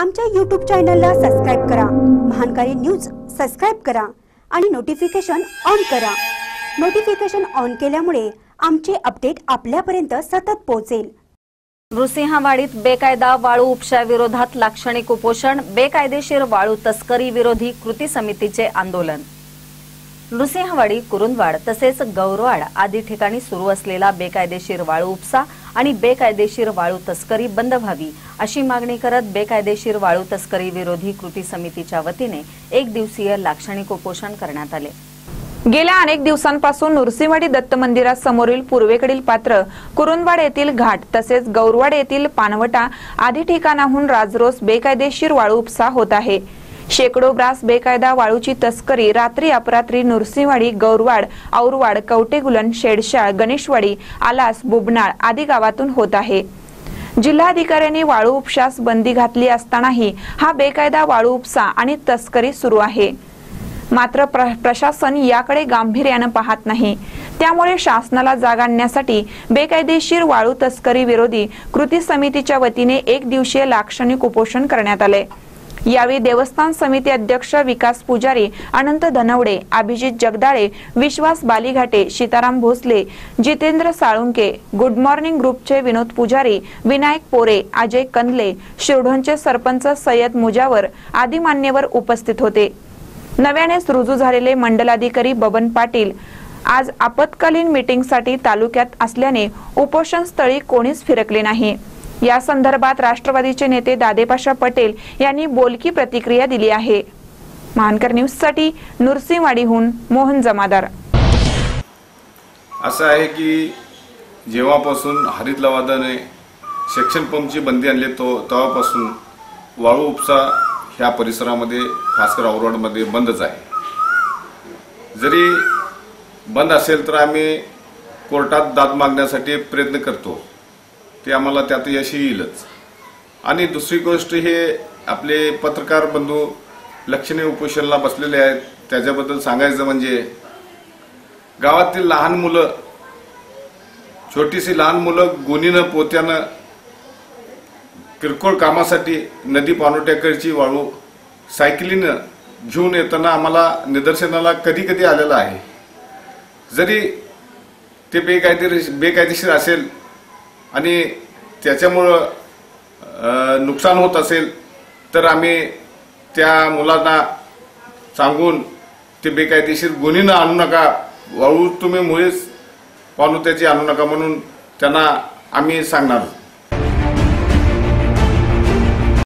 आमच्या यूट्यूब चॅनलला सबस्क्राईब करा. महानकारी न्यूज सबस्क्राईब करा आणि नोटिफिकेशन ऑन करा. नोटिफिकेशन ऑन केल्यामुळे आमचे अपडेट आपल्यापर्यंत सतत पोहोचेल. नृसिंहवाडीत बेकायदा वाळू उपशाविरोधात लाक्षणिक उपोषण बेकायदेशीर वाळू तस्करी विरोधी कृती समितीचे आंदोलन. नृसिंहवाडी कुरुंदवाड तसेच गौरवाड आदी ठिकाणी सुरू असलेला बेकायदेशीर वाळू उपसा आणि बेकायदेशीर वाळू तस्करी बंद व्हावी अशी मागणी करत बेकायदेशीर वाळू तस्करी विरोधी कृती समितीच्या वतीने एक दिवसीय लाक्षणिक उपोषण करण्यात आले. गेल्या अनेक दिवसांपासून नृसिंहवाडी दत्त मंदिरासमोरील पूर्वेकडील पात्र कुरुंदवाड येथील घाट तसेच गौरवाड येथील पानवटा आदी ठिकाणाहून राजरोस बेकायदेशीर वाळू उपसा होत आहे. शेकडो ब्रास बेकायदा वाळूची तस्करी रात्री अपरात्री नृसिंहवाडी गौरवाड औरवाड कवटेगुलन शेडशाळ गणेशवाडी आलास बुबनाळ आदी गावातून होत आहे. जिल्हाधिकाऱ्यांनी वाळू उपशास बंदी घातली असतानाही हा बेकायदा वाळू उपसा आणि तस्करी सुरू आहे. मात्र प्र- प्रशासन याकडे गांभीर्यानं पाहत नाही. त्यामुळे शासनाला जाग आणण्यासाठी बेकायदेशीर वाळू तस्करी विरोधी कृती समितीच्या वतीने एक दिवसीय लाक्षणिक उपोषण करण्यात आले. यावेळी देवस्थान समिती अध्यक्ष विकास पुजारी अनंत धनवडे अभिजित जगदाळे विश्वास बालीघाटे सीताराम भोसले जितेंद्र साळुंके गुड मॉर्निंग ग्रुपचे विनोद पुजारी विनायक पोरे अजय कंदले शिरढोणचे सरपंच सय्यद मुजावर आदी मान्यवर उपस्थित होते. नव्यानेच रुजू झालेले मंडलाधिकारी बबन पाटील आज आपत्कालीन मीटिंगसाठी तालुक्यात असल्याने उपोषण स्थळी कोणीच फिरकले नाही. या संदर्भात राष्ट्रवादीचे नेते दादेपाशा पटेल यांनी बोलकी प्रतिक्रिया दिली आहे. महानकर न्यूजसाठी नुरसिंहवाडीहून मोहन जमादार. असं आहे की जेव्हापासून हरित लवादाने सेक्शन पंपची बंदी आणली तो तेव्हापासून वाळू उपसा ह्या परिसरामध्ये खासकर औरवाडमध्ये बंदच आहे. जरी बंद असेल तर आम्ही कोर्टात दाद मागण्यासाठी प्रयत्न करतो. ते आम्हाला त्यात यश येईलच. आणि दुसरी गोष्ट हे आपले पत्रकार बंधू लक्षणे उपोषणाला बसलेले आहेत. त्याच्याबद्दल सांगायचं म्हणजे गावातील लहान मुलं छोटीशी लहान मुलं गुनीनं पोत्यानं किरकोळ कामासाठी नदी पानोट्याकडची वाळू सायकलीनं घेऊन येताना आम्हाला निदर्शनाला कधी कधी आलेलं आहे. जरी ते बेकायदेशीर बेकायदेशीर असेल आणि त्याच्यामुळं नुकसान होत असेल तर आम्ही त्या मुलांना सांगून ते बेकायदेशीर गुन्हेनं आणू नका. वाळू तुम्ही मुळीच पाणू त्याची आणू नका म्हणून त्यांना आम्ही सांगणार